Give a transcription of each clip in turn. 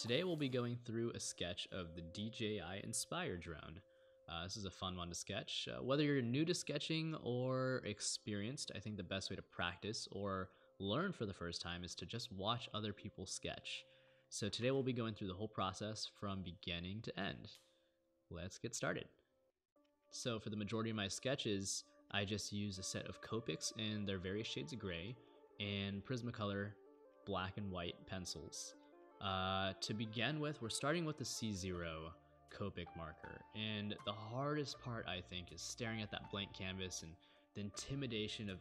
Today we'll be going through a sketch of the DJI Inspire drone. Uh, this is a fun one to sketch. Uh, whether you're new to sketching or experienced, I think the best way to practice or learn for the first time is to just watch other people sketch. So today we'll be going through the whole process from beginning to end. Let's get started. So for the majority of my sketches, I just use a set of Copics in their various shades of gray and Prismacolor black and white pencils. Uh, to begin with, we're starting with the C0 Copic marker. And the hardest part, I think, is staring at that blank canvas and the intimidation of,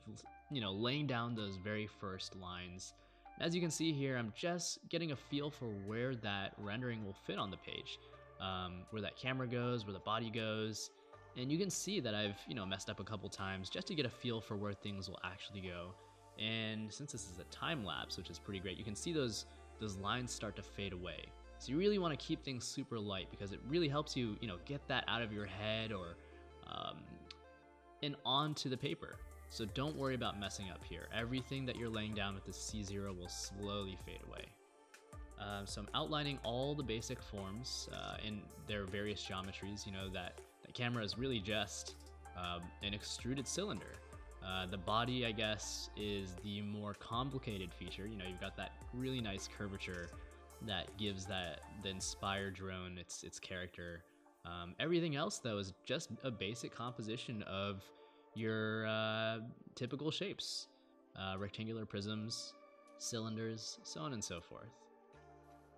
you know, laying down those very first lines. As you can see here, I'm just getting a feel for where that rendering will fit on the page, um, where that camera goes, where the body goes. And you can see that I've, you know, messed up a couple times just to get a feel for where things will actually go. And since this is a time lapse, which is pretty great, you can see those those lines start to fade away. So you really want to keep things super light because it really helps you, you know, get that out of your head or um, and onto the paper. So don't worry about messing up here. Everything that you're laying down with the C0 will slowly fade away. Um, so I'm outlining all the basic forms uh, in their various geometries. You know that the camera is really just um, an extruded cylinder. Uh, the body, I guess, is the more complicated feature. You know, you've got that really nice curvature that gives that the Inspire drone its its character. Um, everything else, though, is just a basic composition of your uh, typical shapes, uh, rectangular prisms, cylinders, so on and so forth.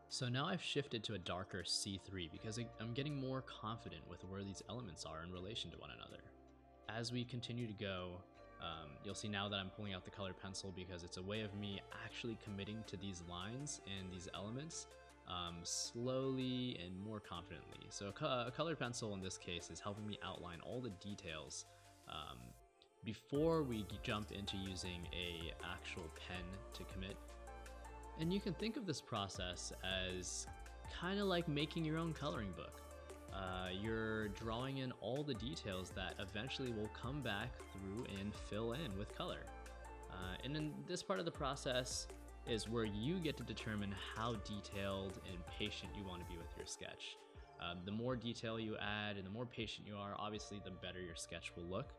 So now I've shifted to a darker C3 because I'm getting more confident with where these elements are in relation to one another. As we continue to go, um, you'll see now that I'm pulling out the colored pencil because it's a way of me actually committing to these lines and these elements um, slowly and more confidently. So a, co a, colored pencil in this case is helping me outline all the details um, before we jump into using a actual pen to commit. And you can think of this process as kind of like making your own coloring book. Uh, you're drawing in all the details that eventually will come back through and fill in with color. Uh, and then this part of the process is where you get to determine how detailed and patient you want to be with your sketch. Um, the more detail you add and the more patient you are, obviously the better your sketch will look.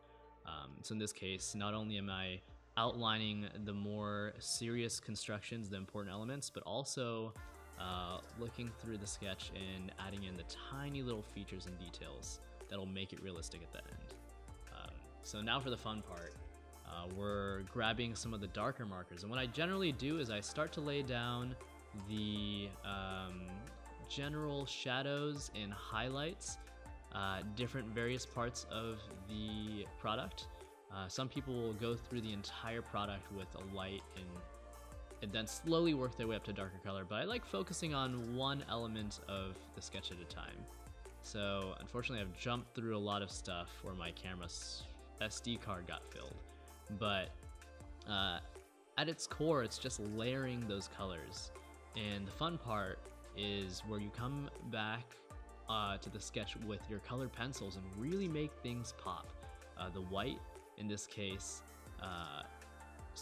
Um, so in this case, not only am I outlining the more serious constructions, the important elements, but also uh, looking through the sketch and adding in the tiny little features and details that'll make it realistic at the end. Um, so now for the fun part. Uh, we're grabbing some of the darker markers. And what I generally do is I start to lay down the um, general shadows and highlights, uh, different various parts of the product. Uh, some people will go through the entire product with a light and and then slowly work their way up to darker color, but I like focusing on one element of the sketch at a time. So unfortunately I've jumped through a lot of stuff where my camera's SD card got filled, but uh, at its core it's just layering those colors. And the fun part is where you come back uh, to the sketch with your colored pencils and really make things pop. Uh, the white, in this case, uh,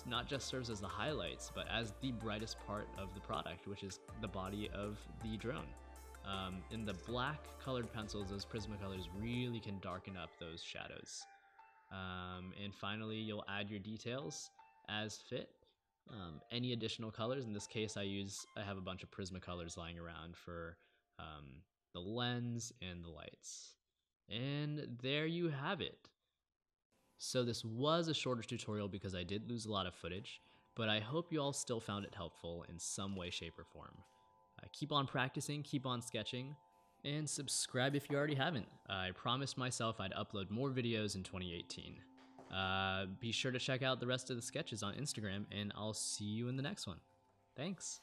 not just serves as the highlights, but as the brightest part of the product, which is the body of the drone. Um, in the black colored pencils, those Prismacolors really can darken up those shadows. Um, and finally, you'll add your details as fit. Um, any additional colors, in this case, I use I have a bunch of Prismacolors lying around for um, the lens and the lights. And there you have it. So this was a shorter tutorial because I did lose a lot of footage, but I hope you all still found it helpful in some way, shape, or form. Uh, keep on practicing, keep on sketching, and subscribe if you already haven't. I promised myself I'd upload more videos in 2018. Uh, be sure to check out the rest of the sketches on Instagram, and I'll see you in the next one. Thanks.